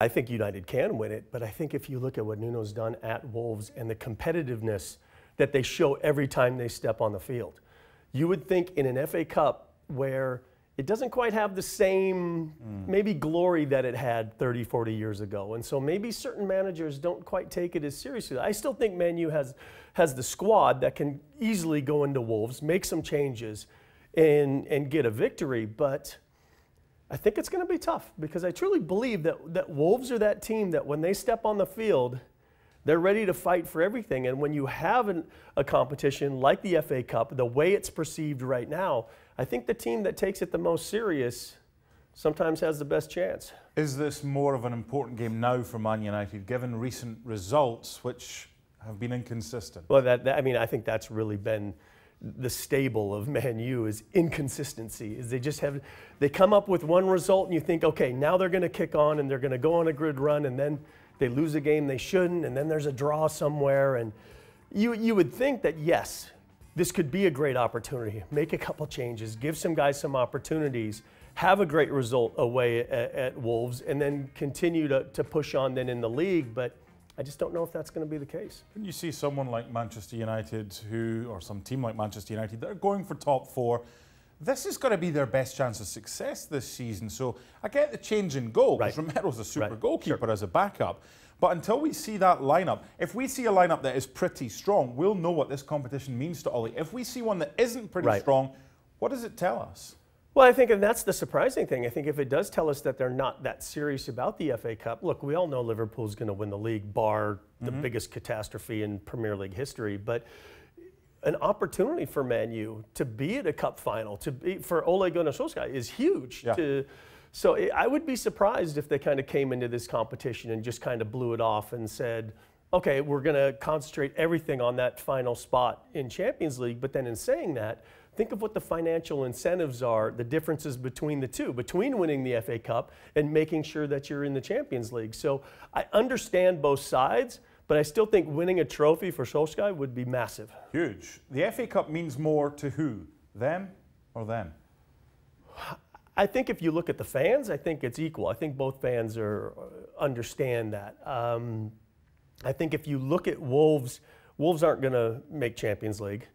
I think United can win it, but I think if you look at what Nuno's done at Wolves and the competitiveness that they show every time they step on the field, you would think in an FA Cup where it doesn't quite have the same mm. maybe glory that it had 30, 40 years ago. And so maybe certain managers don't quite take it as seriously. I still think Man U has has the squad that can easily go into Wolves, make some changes and and get a victory, but I think it's going to be tough because I truly believe that, that Wolves are that team that when they step on the field, they're ready to fight for everything. And when you have an, a competition like the FA Cup, the way it's perceived right now, I think the team that takes it the most serious sometimes has the best chance. Is this more of an important game now for Man United, given recent results which have been inconsistent? Well, that, that I mean, I think that's really been the stable of Man U is inconsistency. Is they just have they come up with one result and you think, okay, now they're going to kick on and they're going to go on a grid run and then they lose a game they shouldn't and then there's a draw somewhere and you you would think that yes, this could be a great opportunity. Make a couple changes, give some guys some opportunities, have a great result away at, at Wolves, and then continue to, to push on then in the league. But I just don't know if that's going to be the case. When you see someone like Manchester United who, or some team like Manchester United, that are going for top four, this is going to be their best chance of success this season. So I get the change in goal because right. Romero's a super right. goalkeeper sure. as a backup. But until we see that lineup, if we see a lineup that is pretty strong, we'll know what this competition means to Ole. If we see one that isn't pretty right. strong, what does it tell us? Well, I think, and that's the surprising thing. I think if it does tell us that they're not that serious about the FA Cup, look, we all know Liverpool's going to win the league, bar the mm-hmm. biggest catastrophe in Premier League history. But an opportunity for Man U to be at a cup final, to be for Ole Gunnar Solskjaer is huge. Yeah. To, so I would be surprised if they kind of came into this competition and just kind of blew it off and said, okay, we're going to concentrate everything on that final spot in Champions League. But then in saying that, Think of what the financial incentives are, the differences between the two, between winning the FA Cup and making sure that you're in the Champions League. So I understand both sides, but I still think winning a trophy for Solskjaer would be massive. Huge. The FA Cup means more to who? Them or them? I think if you look at the fans, I think it's equal. I think both fans are uh, understand that. Um, I think if you look at Wolves, Wolves aren't going to make Champions League.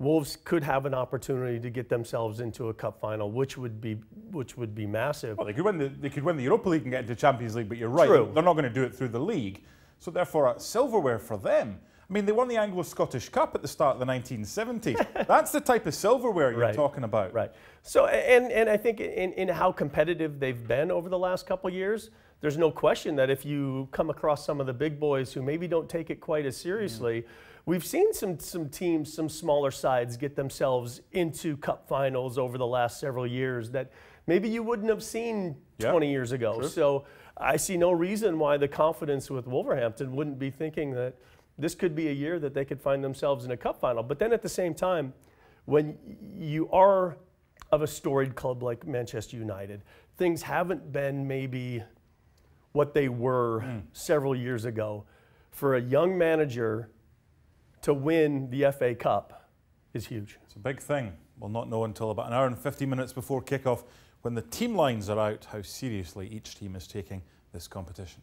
Wolves could have an opportunity to get themselves into a cup final, which would be which would be massive. Well, they could win the they could win the Europa League and get into Champions League, but you're right, True. they're not going to do it through the league. So therefore, silverware for them. I mean, they won the Anglo-Scottish Cup at the start of the 1970s. That's the type of silverware you're right. talking about. Right. So, and, and I think in, in how competitive they've been over the last couple years, there's no question that if you come across some of the big boys who maybe don't take it quite as seriously, mm. We've seen some, some teams, some smaller sides get themselves into cup finals over the last several years that maybe you wouldn't have seen yeah, 20 years ago. Sure. So I see no reason why the confidence with Wolverhampton wouldn't be thinking that this could be a year that they could find themselves in a cup final. But then at the same time, when you are of a storied club like Manchester United, things haven't been maybe what they were mm. several years ago. For a young manager to win the FA Cup is huge. It's a big thing. We'll not know until about an hour and 50 minutes before kickoff when the team lines are out how seriously each team is taking this competition.